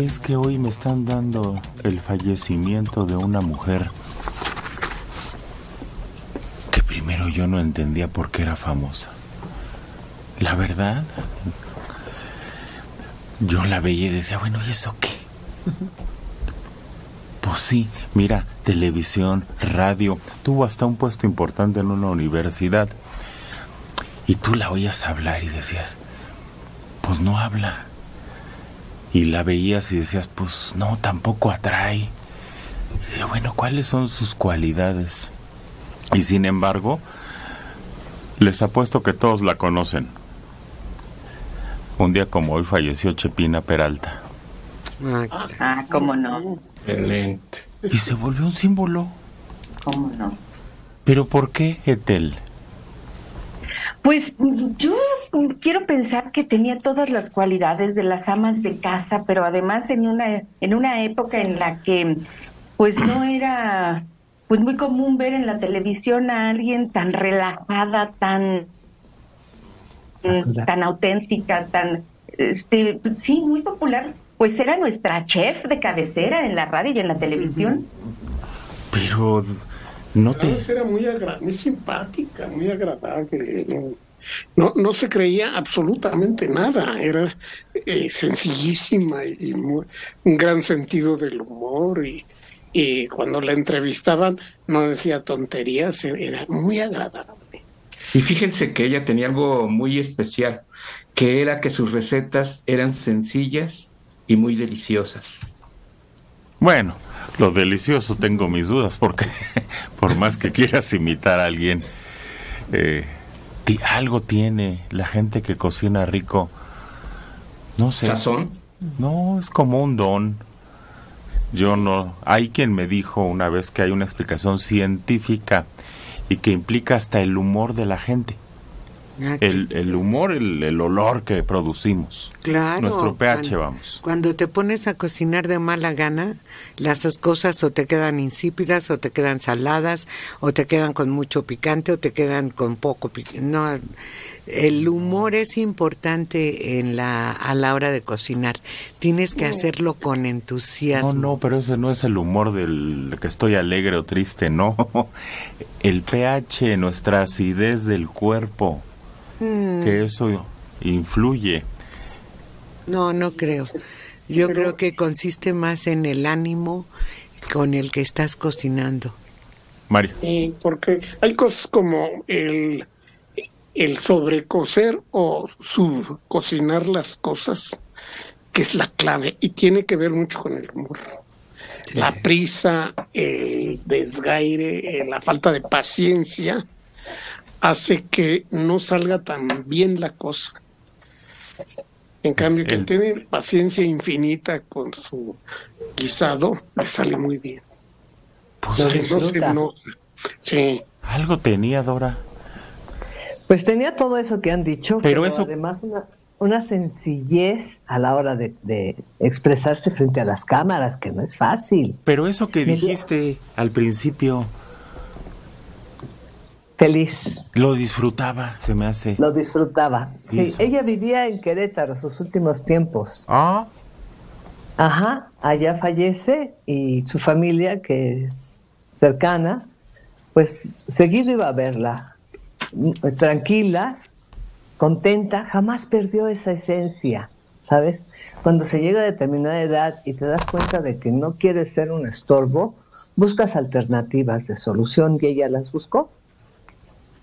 Es que hoy me están dando el fallecimiento de una mujer que primero yo no entendía por qué era famosa. La verdad, yo la veía y decía, bueno, ¿y eso qué? Pues sí, mira, televisión, radio, tuvo hasta un puesto importante en una universidad. Y tú la oías hablar y decías, pues no habla. Y la veías y decías, pues no, tampoco atrae. Y bueno, ¿cuáles son sus cualidades? Y sin embargo, les apuesto que todos la conocen. Un día como hoy falleció Chepina Peralta. Ah, ah cómo no. Excelente. Y se volvió un símbolo. ¿Cómo no? ¿Pero por qué Etel? Pues yo quiero pensar que tenía todas las cualidades de las amas de casa, pero además en una en una época en la que pues no era pues muy común ver en la televisión a alguien tan relajada, tan tan auténtica, tan este sí, muy popular, pues era nuestra chef de cabecera en la radio y en la televisión. Pero no te... Era muy, muy simpática, muy agradable. No, no se creía absolutamente nada, era eh, sencillísima y un gran sentido del humor y, y cuando la entrevistaban no decía tonterías, era muy agradable. Y fíjense que ella tenía algo muy especial, que era que sus recetas eran sencillas y muy deliciosas. Bueno, lo delicioso tengo mis dudas porque por más que quieras imitar a alguien, eh, algo tiene la gente que cocina rico. No sé. ¿Sazón? No, es como un don. Yo no. Hay quien me dijo una vez que hay una explicación científica y que implica hasta el humor de la gente. Ah, el, el, humor, el, el, olor que producimos. Claro. Nuestro pH, vamos. Cuando te pones a cocinar de mala gana, las cosas o te quedan insípidas, o te quedan saladas, o te quedan con mucho picante, o te quedan con poco picante. No, el humor es importante en la, a la hora de cocinar. Tienes que hacerlo con entusiasmo. No, no, pero ese no es el humor del que estoy alegre o triste, no. El pH, nuestra acidez del cuerpo Mm. que eso influye. No, no creo. Yo creo que consiste más en el ánimo con el que estás cocinando. Mario. Sí, porque hay cosas como el, el sobrecocer o subcocinar las cosas, que es la clave y tiene que ver mucho con el humor. La prisa, el desgaire, la falta de paciencia hace que no salga tan bien la cosa. En cambio, quien tiene paciencia infinita con su guisado, le sale muy bien. Pues no Sí. Algo tenía Dora. Pues tenía todo eso que han dicho, pero, eso... además una, una sencillez a la hora de, de, expresarse frente a las cámaras, que no es fácil. Pero eso que dijiste al principio, feliz. Lo disfrutaba, se me hace. Lo disfrutaba. Sí, ella vivía en Querétaro sus últimos tiempos. Ah. Ajá, allá fallece y su familia, que es cercana, pues seguido iba a verla. Tranquila, contenta, jamás perdió esa esencia, ¿sabes? Cuando se llega a determinada edad y te das cuenta de que no quieres ser un estorbo, buscas alternativas de solución y ella las buscó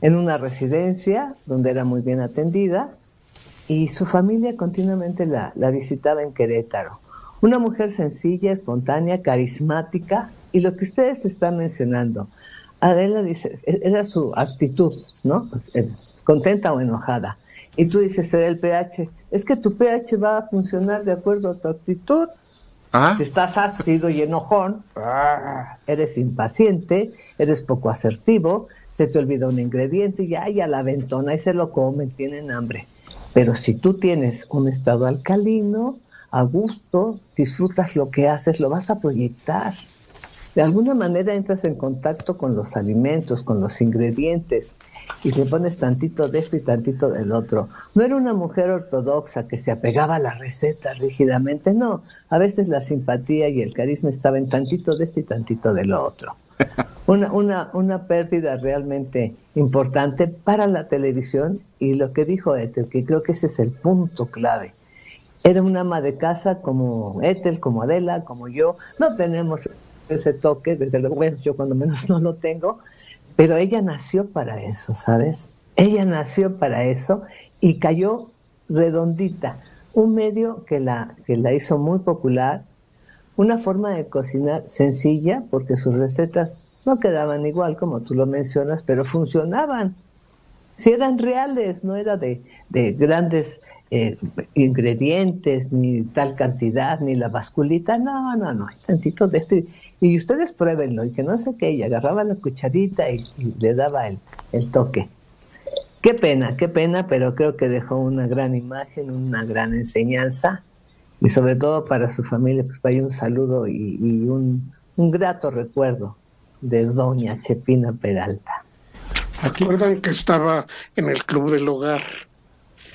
en una residencia donde era muy bien atendida y su familia continuamente la, visitaba en Querétaro. Una mujer sencilla, espontánea, carismática y lo que ustedes están mencionando. Adela dice, era su actitud, ¿no? Eh, contenta o enojada. Y tú dices, era el pH. Es que tu pH va a funcionar de acuerdo a tu actitud. ¿Ah? estás ácido y enojón, eres impaciente, eres poco asertivo, se te olvida un ingrediente y ya, ya la ventona y se lo comen, tienen hambre. Pero si tú tienes un estado alcalino, a gusto, disfrutas lo que haces, lo vas a proyectar. de alguna manera entras en contacto con los alimentos, con los ingredientes, y le pones tantito de esto y tantito del otro. No era una mujer ortodoxa que se apegaba a la receta rígidamente, no. A veces la simpatía y el carisma estaban tantito de esto y tantito del otro. Una, una, una pérdida realmente importante para la televisión y lo que dijo Ethel, que creo que ese es el punto clave. Era una ama de casa como Ethel, como Adela, como yo. No tenemos ese toque, desde luego, yo cuando menos no lo tengo, pero ella nació para eso, ¿sabes? Ella nació para eso y cayó redondita. Un medio que la, que la hizo muy popular, una forma de cocinar sencilla, porque sus recetas no quedaban igual como tú lo mencionas, pero funcionaban. Si eran reales, no era de, de grandes eh, ingredientes, ni tal cantidad, ni la basculita, no, no, no, hay tantito de esto. Y, ustedes pruébenlo, y que no sé qué, y agarraba la cucharita y, le daba el, toque. Qué pena, qué pena, pero creo que dejó una gran imagen, una gran enseñanza, y sobre todo para su familia, pues vaya un saludo y, un, un grato recuerdo de doña Chepina Peralta. ¿Recuerdan que estaba en el Club del Hogar?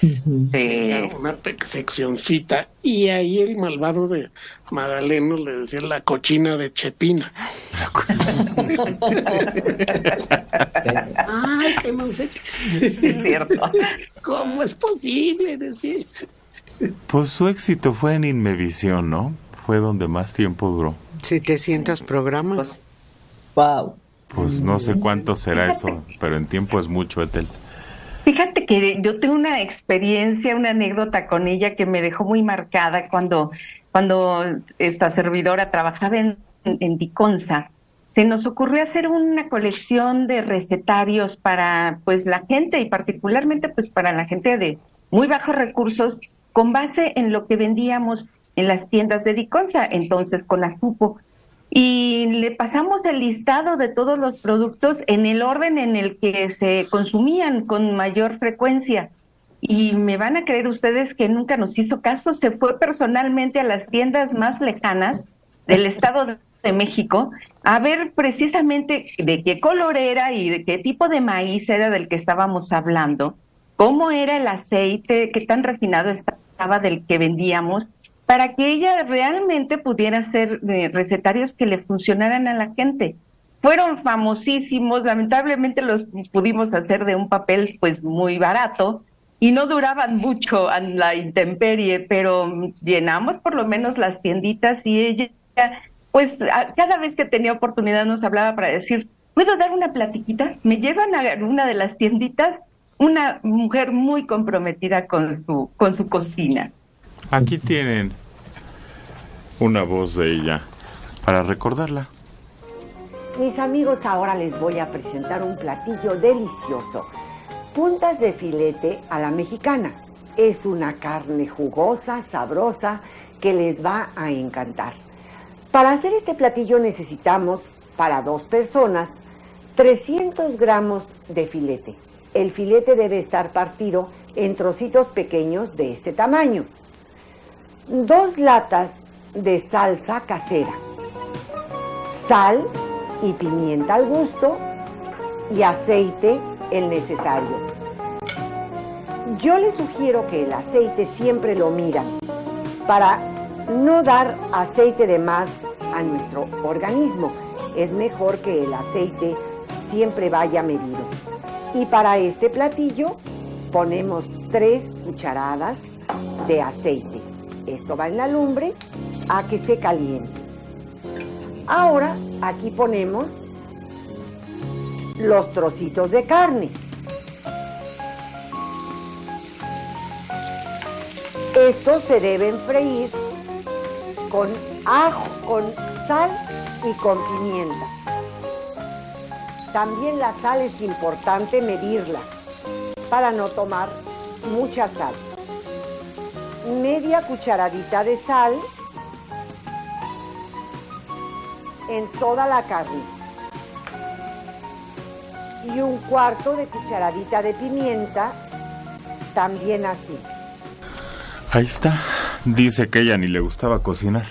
Una seccioncita. Y ahí el malvado de Madaleno le decía la cochina de Chepina. Ay, que no sé. ¿Cómo es posible decir? Pues su éxito fue en Inmevisión, ¿no? Fue donde más tiempo duró. 700 programas. Wow. Pues no sé cuánto será eso, pero en tiempo es mucho, Etel. Fíjate que yo tengo una experiencia, una anécdota con ella que me dejó muy marcada cuando, cuando esta servidora trabajaba en, en Diconsa. Se nos ocurrió hacer una colección de recetarios para pues la gente y particularmente pues para la gente de muy bajos recursos con base en lo que vendíamos en las tiendas de Diconsa, entonces con la Azupo y le pasamos el listado de todos los productos en el orden en el que se consumían con mayor frecuencia. Y me van a creer ustedes que nunca nos hizo caso, se fue personalmente a las tiendas más lejanas del Estado de México a ver precisamente de qué color era y de qué tipo de maíz era del que estábamos hablando, cómo era el aceite, qué tan refinado estaba del que vendíamos para que ella realmente pudiera hacer eh, recetarios que le funcionaran a la gente. Fueron famosísimos, lamentablemente los pudimos hacer de un papel pues muy barato y no duraban mucho en la intemperie, pero llenamos por lo menos las tienditas y ella pues cada vez que tenía oportunidad nos hablaba para decir, ¿puedo dar una platiquita? Me llevan a una de las tienditas, una mujer muy comprometida con su, con su cocina. Aquí tienen una voz de ella para recordarla. Mis amigos, ahora les voy a presentar un platillo delicioso. Puntas de filete a la mexicana. Es una carne jugosa, sabrosa, que les va a encantar. Para hacer este platillo necesitamos, para dos personas, 300 gramos de filete. El filete debe estar partido en trocitos pequeños de este tamaño dos latas de salsa casera, sal y pimienta al gusto y aceite el necesario. Yo les sugiero que el aceite siempre lo miran para no dar aceite de más a nuestro organismo. Es mejor que el aceite siempre vaya medido. Y para este platillo ponemos tres cucharadas de aceite. Esto va en la lumbre a que se caliente. Ahora aquí ponemos los trocitos de carne. Estos se deben freír con ajo, con sal y con pimienta. También la sal es importante medirla para no tomar mucha sal media cucharadita de sal en toda la carne y un cuarto de cucharadita de pimienta también así. Ahí está. Dice que ella ni le gustaba cocinar.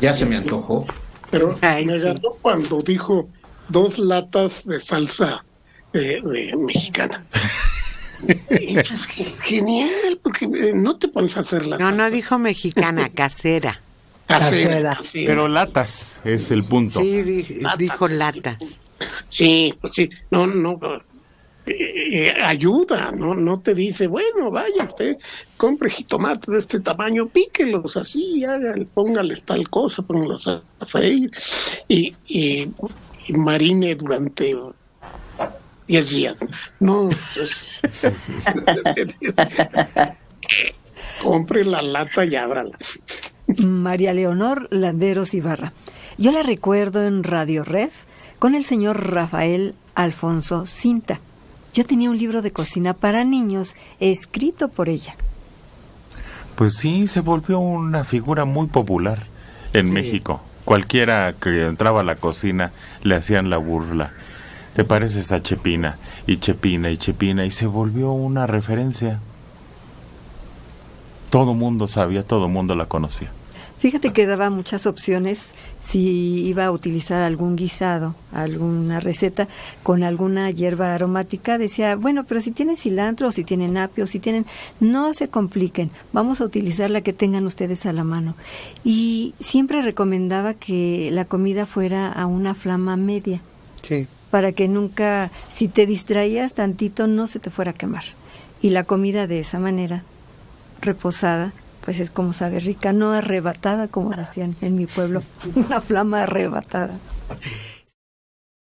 Ya se me antojó. Pero Ay, me sí. agarró cuando dijo dos latas de salsa eh, mexicana. Y es que genial, porque eh, no te pones a hacer la No, no dijo mexicana, casera. casera, Casera. Pero latas es el punto. Sí, di- Latas, dijo sí. latas. Sí, pues sí, no, no, eh, eh, ayuda, no, no te dice, bueno, vaya usted, compre jitomates de este tamaño, píquelos así, hágale, póngales tal cosa, póngalos a, a freír y, y, y marine durante 10 días. No, pues, compre la lata y ábrala. María Leonor Landeros Ibarra. Yo la recuerdo en Radio Red con el señor Rafael Alfonso Cinta. Yo tenía un libro de cocina para niños escrito por ella. Pues sí, se volvió una figura muy popular en México. Cualquiera que entraba a la cocina le hacían la burla. ¿Te pareces a Chepina? Y Chepina y Chepina y se volvió una referencia. Todo mundo sabía, todo mundo la conocía. Fíjate que daba muchas opciones si iba a utilizar algún guisado, alguna receta con alguna hierba aromática. Decía, bueno, pero si tienen cilantro o si tienen apio, si tienen, no se compliquen, vamos a utilizar la que tengan ustedes a la mano. Y siempre recomendaba que la comida fuera a una flama media Sí. Para que nunca, si te distraías tantito, no se te fuera a quemar. Y la comida de esa manera, reposada, pues es como sabe rica, no arrebatada, como decían en mi pueblo, una flama arrebatada.